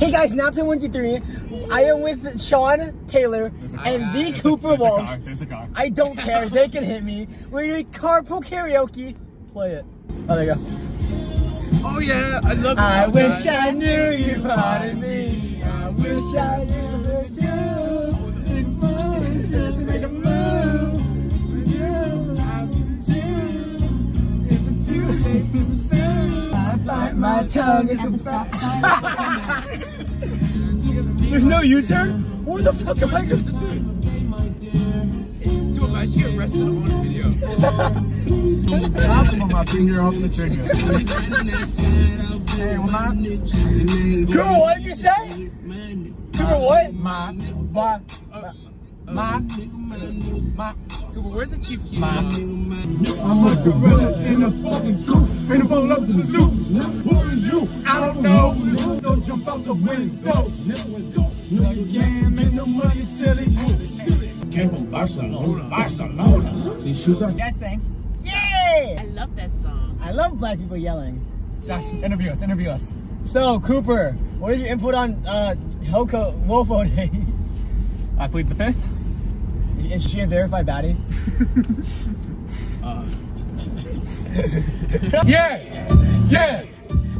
Hey guys, Naptime123. I am with Sean Taylor and the Cooper Walsh. There's a car. I don't care. They can hit me. We're doing carpool karaoke. Play it. Oh, there you go. Oh yeah, I love. it. I wish I knew you wanted me. My tongue. It's a stop sign. There's no U-turn? Where the fuck am I going to do? Do it, man. You get arrested on one video. Stop on my finger off the trigger. hey, my, Girl, what did you say? Cooper, what? my, my, my, my, Cooper, where's the chief key? my. I'm a gorilla in a fucking scoop, and if I'm the zoo, who is you? I don't know. Don't jump out the window. No, you can't make no money, silly. Came from Barcelona, Barcelona. These shoes are. Guys thing. Yay! I love that song. I love black people yelling. Josh, interview us, interview us. So, Cooper, what is your input on uh, Hoko Wofo Day? I plead the fifth. Is she a verified baddie? Uh. Yeah, yeah,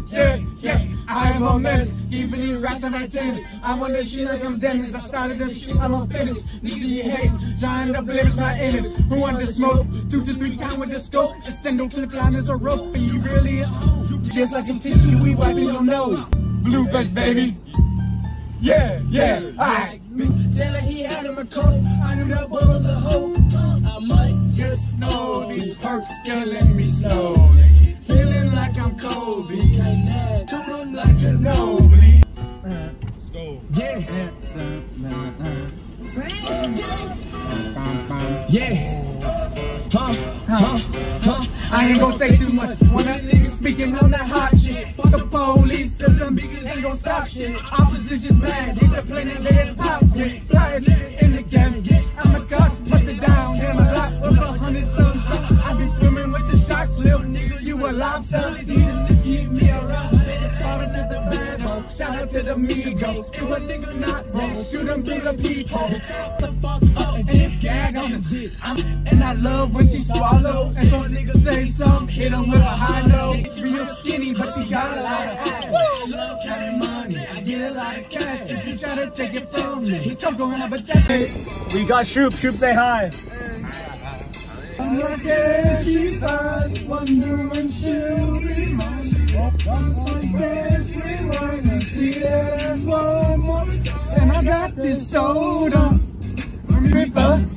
yeah, yeah. I am a menace, keeping these rats on my tennis. I'm on this shit like I'm Dennis. I started this shit, I'm unfinished. Nigga, you hate, trying to blemish my image. Who want to smoke? Two to three count with the scope. Extend on clip line as a rope, and you really. Just like some tissue, we wiping your nose. Blueface, baby. Yeah, yeah, I. Jelly, he had him a coat. I knew that boy was a hoe. I might just know these perks killing me slowly. Feeling like I'm Kobe. Can't told him like Ginobili. Let's go. Yeah. Yeah. Huh? Huh? I ain't gonna say too much. When that nigga speaking on that hot shit. Fuck the police, cause them bitches ain't gonna stop shit. Opposition's mad, they the planet, they the pop shit. Flyers in the game. I'm a god, bust it down. Damn, a lot with a hundred some shots. I be swimming with the sharks, little nigga, you a lobster. These niggas keep me around. Shout out to the bad hoe, shout out to the Migos. If a nigga not wrong, shoot him through the peephole. The fuck up and on his dick. I'm, and I love when she swallow. And when a nigga say something, hit him with a high note. Real skinny, but she got a lot of ass. Love counting money, I get a lot of cash. If you try to take it from me, he's talking gonna have a death. We got Shoop. Shoop, say hi. I guess she's fine, wonder when she'll be mine. Once I guess we wanna see that one more time. And I got this soda from Reaper.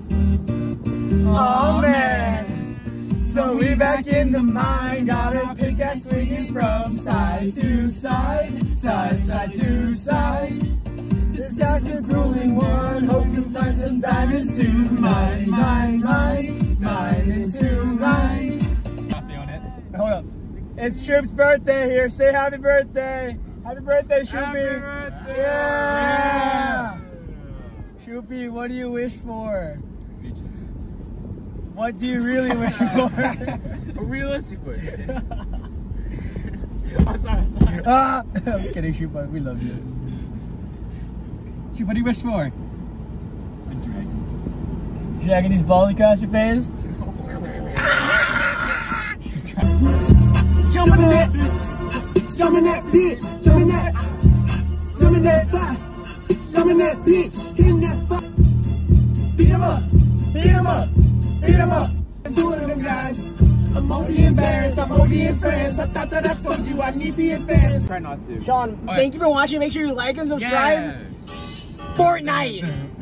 So we back in the mine, got a pickaxe swinging from side to side, side, side to side. This guy's been grueling one, hope to find some diamonds soon. Mine, mine, mine, mine is to mine. Not feeling it. Hold up. It's Shoop's birthday here. Say happy birthday. Happy birthday, Shoopy. Happy birthday. Yeah. Shoopy, what do you wish for? What do you really wish for? A realistic wish. I'm sorry. I'm sorry. ah, I'm kidding, but we love you. Shoot, what do you wish for? A dragon. Dragging these balls across your face. Jump in that, jump in that bitch, jump in that, jump in that fire, jump in that bitch, hit that fire. Beat him up, beat him up, beat him up. Two of them guys. I'm only embarrassed, I'm only in France. I thought that I told you I need the advance. Try not to. Sean, right. thank you for watching. Make sure you like and subscribe. Yeah. Fortnite.